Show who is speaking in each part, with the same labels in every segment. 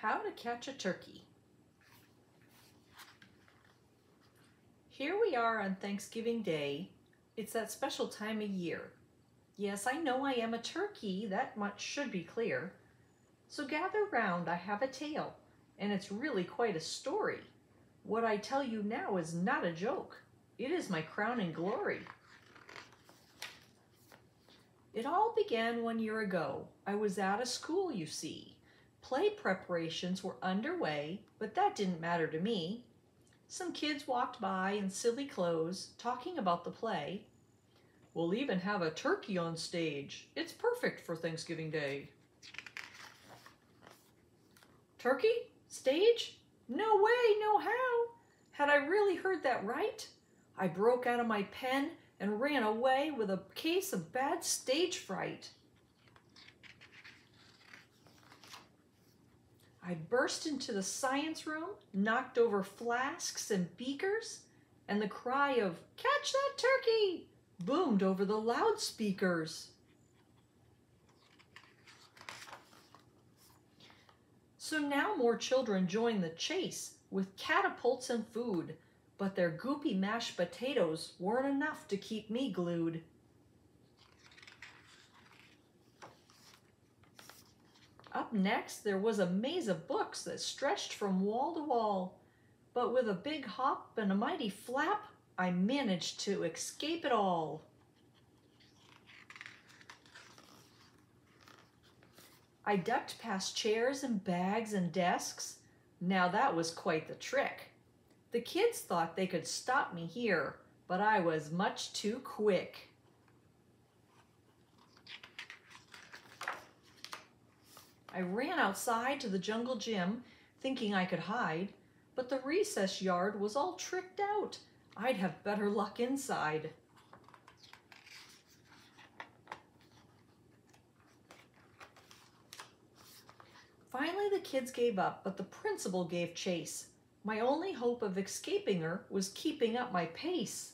Speaker 1: How to catch a turkey. Here we are on Thanksgiving Day. It's that special time of year. Yes, I know I am a turkey, that much should be clear. So gather round, I have a tale, and it's really quite a story. What I tell you now is not a joke. It is my crowning glory. It all began one year ago. I was out of school, you see. Play preparations were underway, but that didn't matter to me. Some kids walked by in silly clothes, talking about the play. We'll even have a turkey on stage. It's perfect for Thanksgiving Day. Turkey? Stage? No way, no how. Had I really heard that right? I broke out of my pen and ran away with a case of bad stage fright. I burst into the science room, knocked over flasks and beakers, and the cry of, Catch that turkey! boomed over the loudspeakers. So now more children join the chase with catapults and food, but their goopy mashed potatoes weren't enough to keep me glued. Up next, there was a maze of books that stretched from wall to wall, but with a big hop and a mighty flap, I managed to escape it all. I ducked past chairs and bags and desks. Now that was quite the trick. The kids thought they could stop me here, but I was much too quick. I ran outside to the jungle gym, thinking I could hide, but the recess yard was all tricked out. I'd have better luck inside. Finally, the kids gave up, but the principal gave chase. My only hope of escaping her was keeping up my pace.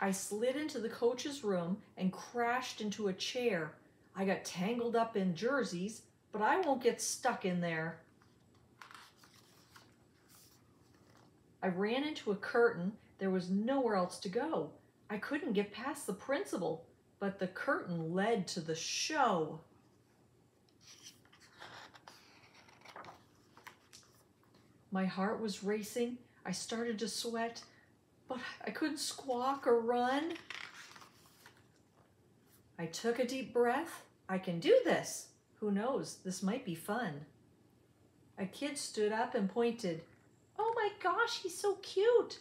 Speaker 1: I slid into the coach's room and crashed into a chair. I got tangled up in jerseys, but I won't get stuck in there. I ran into a curtain. There was nowhere else to go. I couldn't get past the principal, but the curtain led to the show. My heart was racing. I started to sweat but I couldn't squawk or run. I took a deep breath. I can do this. Who knows, this might be fun. A kid stood up and pointed. Oh my gosh, he's so cute.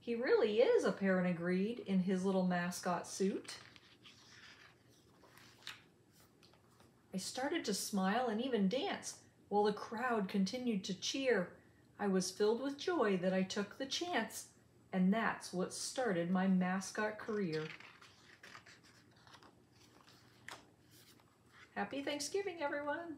Speaker 1: He really is, a parent agreed in his little mascot suit. I started to smile and even dance while the crowd continued to cheer. I was filled with joy that I took the chance and that's what started my mascot career. Happy Thanksgiving, everyone!